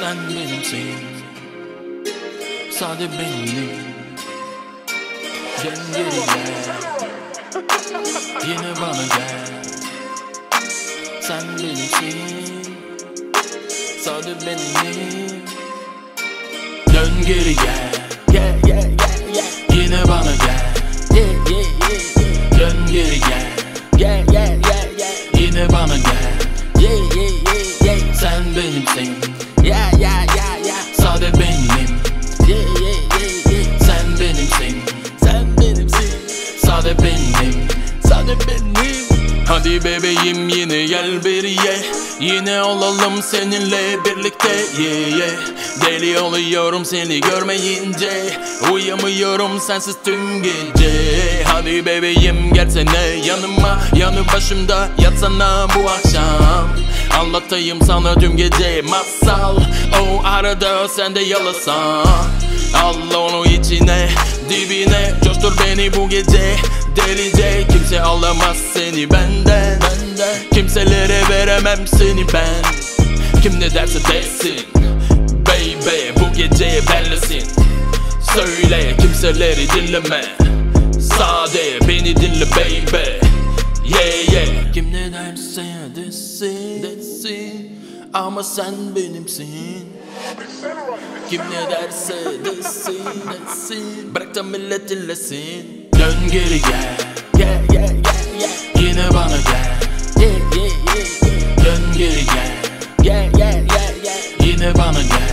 Sen benimsin. Sade benim Dön geri gel. Yine bana gel. Sen benimsin. Sade benim Dön geri gel. Yeah yeah yeah yeah Yine bana gel. Yeah yeah yeah yeah Dön geri Yeah yeah yeah yeah. Sade benim. Yeah yeah yeah yeah. Sen benimsin. Sen benimsin. Sade benim. Sade benim. Hadi bebeğim yine gel beriye Yine olalım seninle birlikte yeah, yeah. Deli oluyorum seni görmeyince. Uyamıyorum sensiz tüm gece Hadi bebeğim gelsene yanıma. Yanı başımda yatsana bu akşam. Anlatayım sana tüm gece masal. O arada sen de yalasan. Al onu içine dibine. Coştur beni bu gece Delice. Kimse alamaz seni benden. Kimselere veremem seni ben. Kim ne derse desin. Baby bu gece benlesin Söyle kimseleri dinleme sade Beni dinle baby. Yeah yeah. Kim ne derse desin, desin. Ama sen benimsin. Kim ne derse desin, desin. Bırak da millet illesin Dön geri gel. Yeah, yeah, yeah, yeah. Yine bana gel. Yeah, yeah, yeah, yeah. Dön geri gel. Yeah, yeah, yeah, yeah. Yine bana gel.